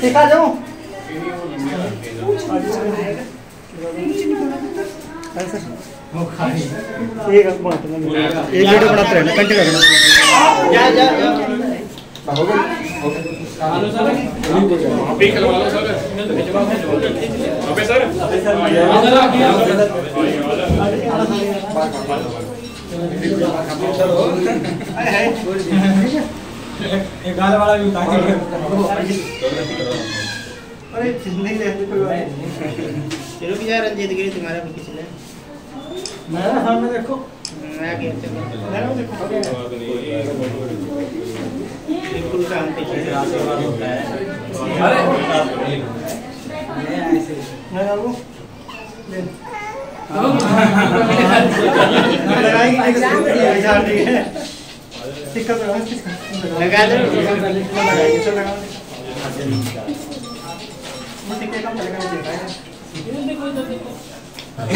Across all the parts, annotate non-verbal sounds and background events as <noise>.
देखा मिनट जाऊँ एक एक वीडियो बनाते रहना कंटिन्यू रखना जा जा जा अभी खिलवा लो सर अबे सर अरे नहीं ले कोई बात चलो। कि यार रंजीत गिरी तुम्हारे पर किसी ने मेरा सामने देखो मैं मेरा देखो। बिल्कुल काम आशीर्वाद होता है। मैं ऐसा है। तो है लगा दो सिक्के कम लगाना चाहिए <laughs>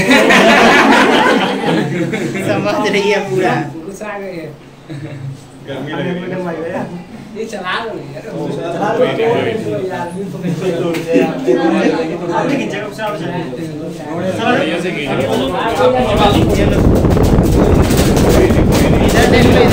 समझ रही है पूरा। गुस्सा गए हैं। गर्मी लग आई है ये चला लो यार। चला लो। आपने खींचा कब से आप रही है से की इधर देख लो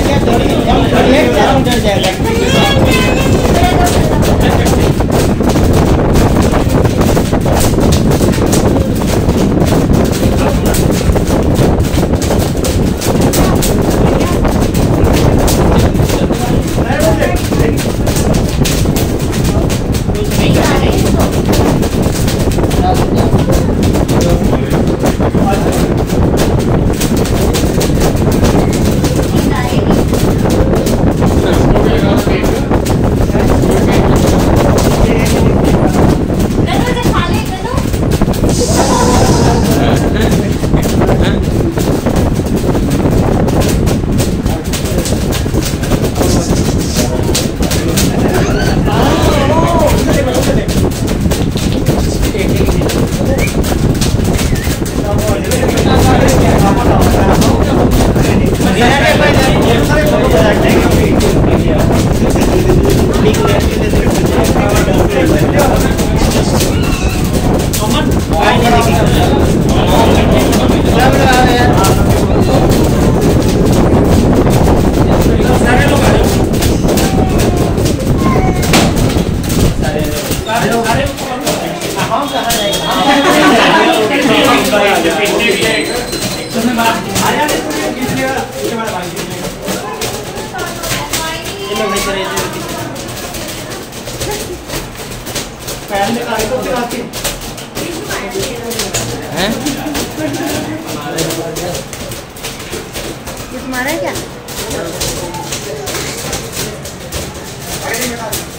क्या थोड़ी हम थोड़ी है क्या हम तुम्हारा क्या? हैं